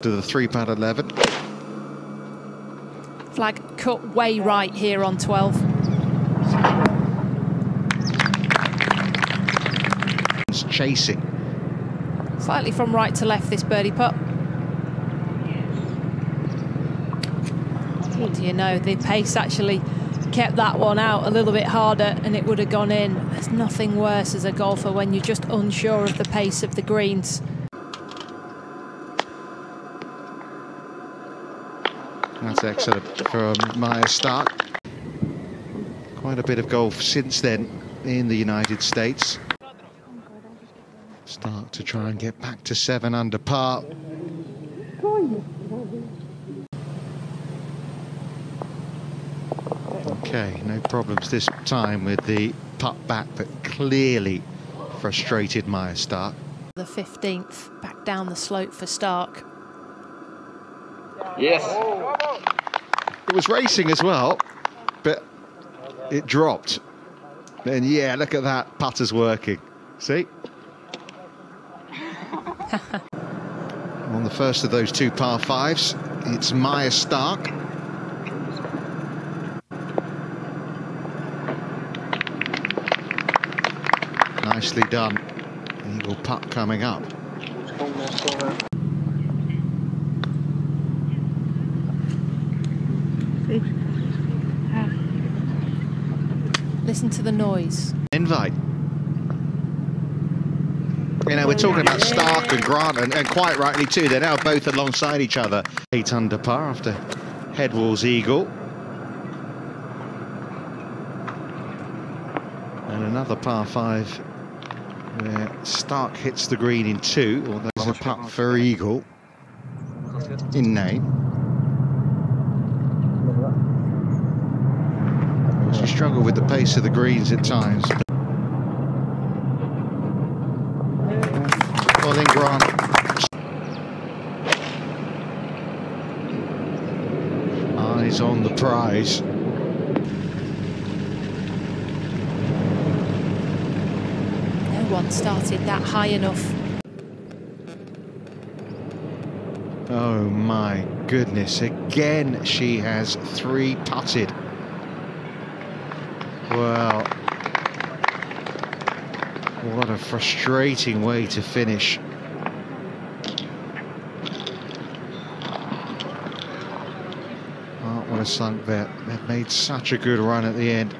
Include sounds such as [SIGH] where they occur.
to the three putt 11. Flag cut way right here on 12. It's chasing. Slightly from right to left, this birdie putt. What oh, do you know? The pace actually kept that one out a little bit harder and it would have gone in. There's nothing worse as a golfer when you're just unsure of the pace of the greens. That's excellent from Maja Stark. Quite a bit of golf since then in the United States. Stark to try and get back to seven under par. Okay, no problems this time with the putt back, but clearly frustrated Maja Stark. The 15th, back down the slope for Stark. Yes. It was racing as well, but it dropped. And yeah, look at that, putter's working. See? [LAUGHS] On the first of those two par fives, it's Maja Stark. Nicely done. Eagle putt coming up. Listen to the noise. Invite. You know, we're talking about Stark and Grant, and, and quite rightly too. They're now both alongside each other. Eight under par after Hedwall's Eagle. And another par five where Stark hits the green in two, although there's a putt for Eagle in name. She struggled with the pace of the greens at times. Then Grant. Eyes on the prize. No one started that high enough. Oh my goodness, again she has three putted. Well, what a frustrating way to finish. Oh, Art would have sunk there. They've made such a good run at the end.